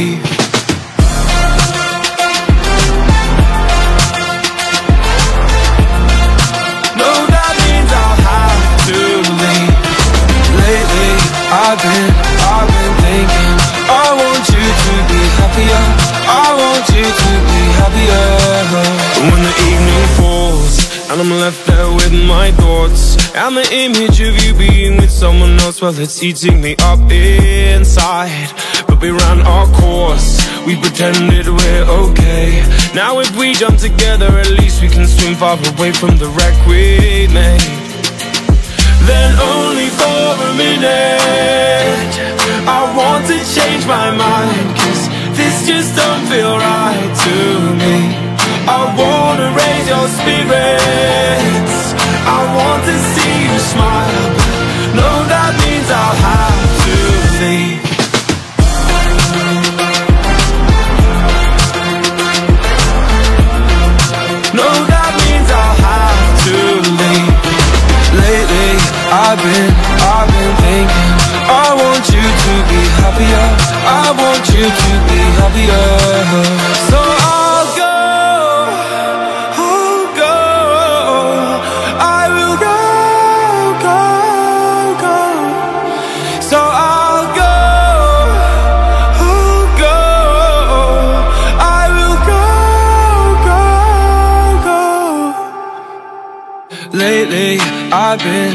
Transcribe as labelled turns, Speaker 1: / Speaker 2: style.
Speaker 1: No, that means I'll have to leave. Lately, I've been, I've been thinking I want you to be happier. I want you to be happier. When the evening falls And I'm left there with my thoughts And the image of you being with someone else Well, it's eating me up inside We ran our course. We pretended we're okay. Now if we jump together At least we can swim far away from the wreck we made. Then only for a minute I want to change my mind I've been, I've been thinking. I want you to be happier. I want you to be happier. So I'll go, I'll go. I will go, go, go. So I'll go, I'll go. I will go, go, go. Lately, I've been,